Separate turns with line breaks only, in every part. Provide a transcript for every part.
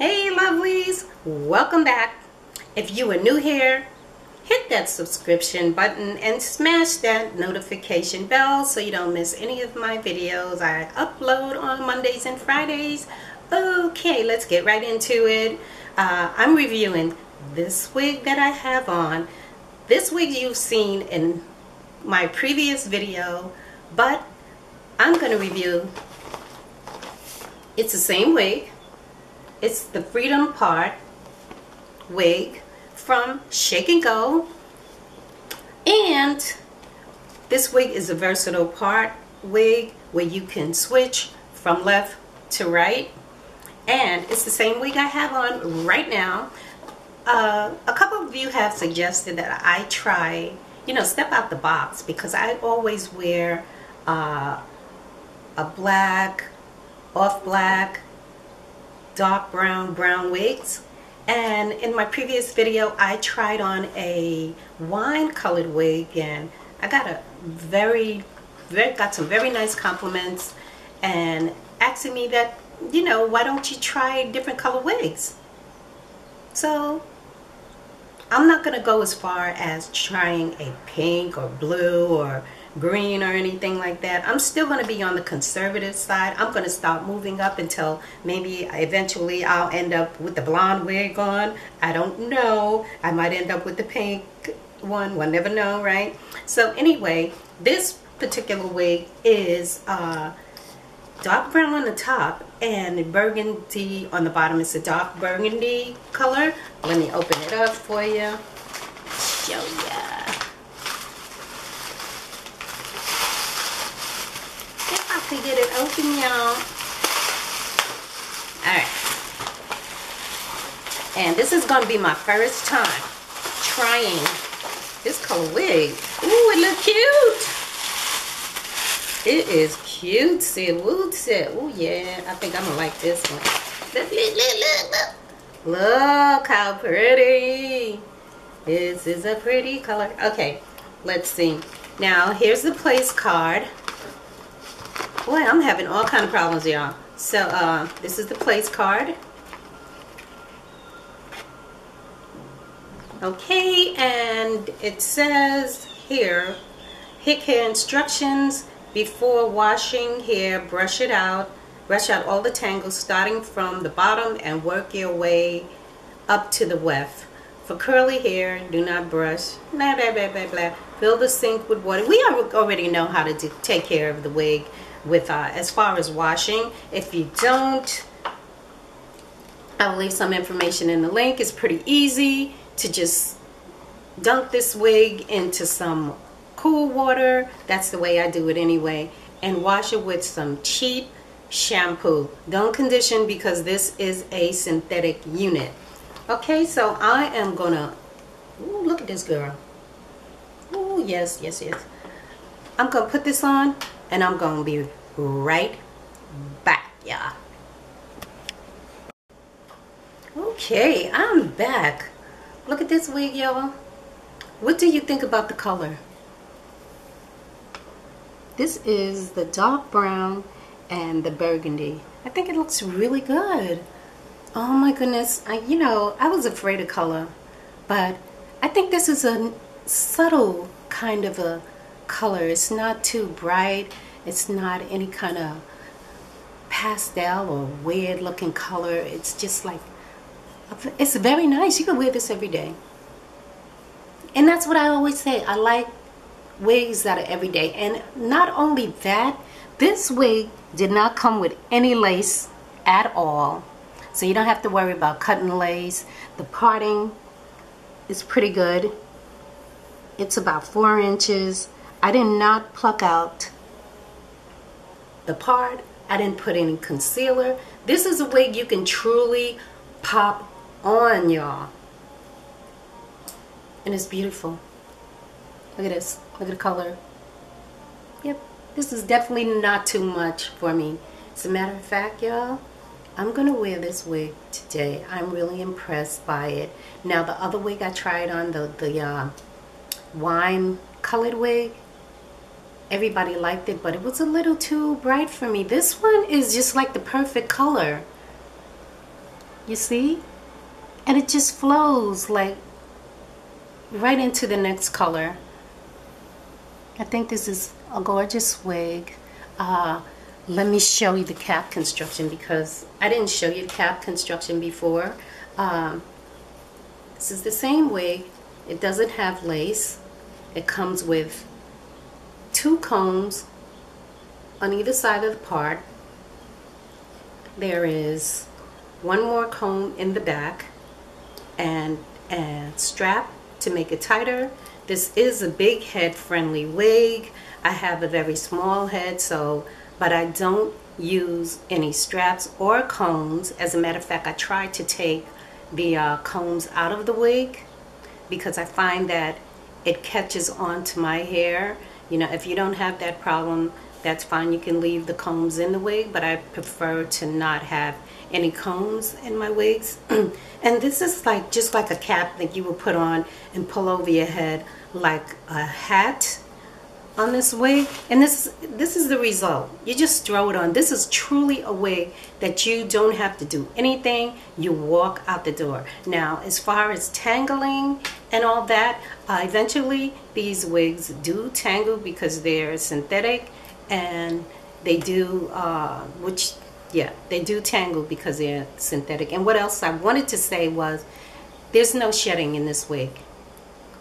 Hey lovelies, welcome back. If you are new here, hit that subscription button and smash that notification bell so you don't miss any of my videos I upload on Mondays and Fridays. Okay, let's get right into it. Uh, I'm reviewing this wig that I have on. This wig you've seen in my previous video, but I'm going to review, it's the same wig. It's the Freedom Part wig from Shake and Go. And this wig is a versatile part wig where you can switch from left to right. And it's the same wig I have on right now. Uh, a couple of you have suggested that I try, you know, step out the box because I always wear uh, a black, off black, dark brown, brown wigs. And in my previous video, I tried on a wine colored wig and I got a very, very, got some very nice compliments and asking me that, you know, why don't you try different color wigs? So I'm not to go as far as trying a pink or blue or green or anything like that. I'm still going to be on the conservative side. I'm going to start moving up until maybe eventually I'll end up with the blonde wig on. I don't know. I might end up with the pink one. We'll never know, right? So anyway, this particular wig is uh, dark brown on the top and burgundy on the bottom. It's a dark burgundy color. Let me open it up for you. Show ya. To get it open, y'all. Alright. And this is going to be my first time trying this color wig. Ooh, it looks cute. It is cutesy wootsy. Oh yeah, I think I'm gonna like this one. Look, look, look, look, look. how pretty. This is a pretty color. Okay, let's see. Now, here's the place card. Boy, I'm having all kind of problems, y'all. So, uh, this is the place card. Okay, and it says here, hick hair instructions. Before washing hair, brush it out. Brush out all the tangles starting from the bottom and work your way up to the weft. For curly hair, do not brush. Blah, blah, blah, blah, blah. Fill the sink with water. We already know how to do, take care of the wig with uh, as far as washing. If you don't, I will leave some information in the link. It's pretty easy to just dunk this wig into some cool water. That's the way I do it anyway. And wash it with some cheap shampoo. Don't condition because this is a synthetic unit. Okay, so I am gonna, ooh, look at this girl. Oh, yes, yes, yes. I'm gonna put this on and I'm gonna be right back y'all. okay I'm back. Look at this wig y'all. What do you think about the color? This is the dark brown and the burgundy. I think it looks really good. Oh my goodness I, you know I was afraid of color but I think this is a subtle kind of a color it's not too bright it's not any kind of pastel or weird looking color. It's just like, it's very nice. You can wear this every day. And that's what I always say. I like wigs that are everyday. And not only that, this wig did not come with any lace at all. So you don't have to worry about cutting lace. The parting is pretty good. It's about four inches. I did not pluck out the part. I didn't put any concealer. This is a wig you can truly pop on, y'all. And it's beautiful. Look at this. Look at the color. Yep. This is definitely not too much for me. As a matter of fact, y'all, I'm going to wear this wig today. I'm really impressed by it. Now, the other wig I tried on, the, the uh, wine colored wig, everybody liked it, but it was a little too bright for me. This one is just like the perfect color. You see? And it just flows like right into the next color. I think this is a gorgeous wig. Uh, let me show you the cap construction because I didn't show you the cap construction before. Um, this is the same wig. It doesn't have lace. It comes with two combs on either side of the part. There is one more comb in the back and a strap to make it tighter. This is a big head friendly wig. I have a very small head so but I don't use any straps or combs. As a matter of fact I try to take the uh, combs out of the wig because I find that it catches onto my hair. You know if you don't have that problem that's fine. You can leave the combs in the wig but I prefer to not have any combs in my wigs. And this is like just like a cap that you would put on and pull over your head like a hat on this wig. And this this is the result. You just throw it on. This is truly a wig that you don't have to do anything. You walk out the door. Now as far as tangling and all that uh, eventually these wigs do tangle because they're synthetic and they do uh, which yeah they do tangle because they're synthetic. And what else I wanted to say was there's no shedding in this wig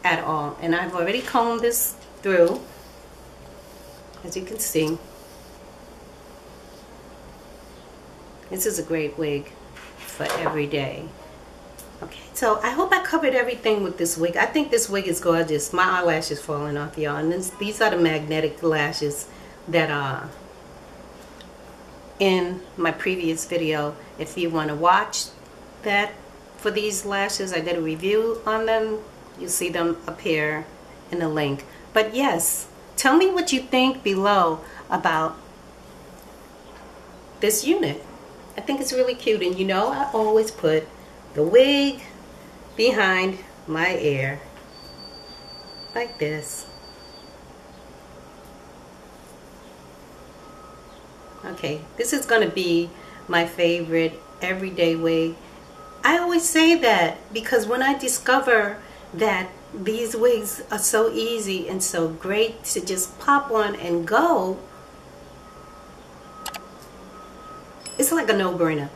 at all. And I've already combed this through as you can see. This is a great wig for every day okay so I hope I covered everything with this wig. I think this wig is gorgeous. My eyelashes falling off y'all and this, these are the magnetic lashes that are in my previous video. If you want to watch that for these lashes I did a review on them. You'll see them appear in the link. But yes tell me what you think below about this unit. I think it's really cute and you know I always put the wig behind my ear like this. Okay this is gonna be my favorite everyday wig I always say that because when I discover that these wigs are so easy and so great to just pop on and go it's like a no-brainer